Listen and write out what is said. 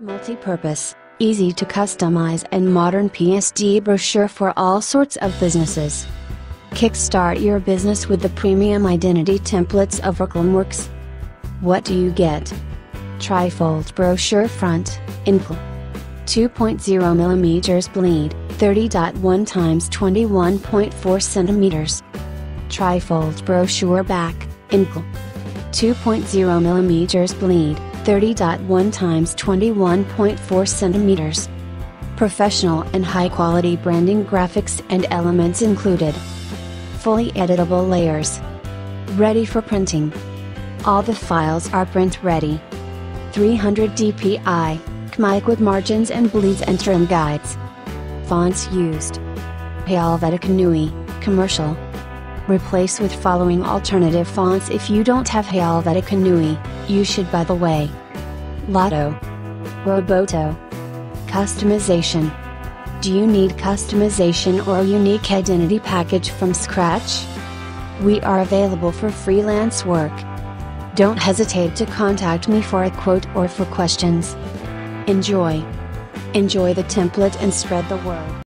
Multi-purpose, easy to customize and modern PSD brochure for all sorts of businesses. Kickstart your business with the premium identity templates of Works. What do you get? Trifold brochure front, Inkle. 2.0mm bleed, 30.1 times 21.4 centimeters. Trifold brochure back, Inkle. 2.0mm bleed, 30.1 times 21.4 centimeters. Professional and high quality branding graphics and elements included. Fully editable layers. Ready for printing. All the files are print ready. 300 dpi, CMYK with margins and bleeds and trim guides. Fonts used. Helvetica Neue, commercial. Replace with following alternative fonts if you don't have Helvetica Neue, you should by the way. Lato. Roboto. Customization. Do you need customization or a unique identity package from scratch? We are available for freelance work. Don't hesitate to contact me for a quote or for questions. Enjoy! Enjoy the template and spread the word.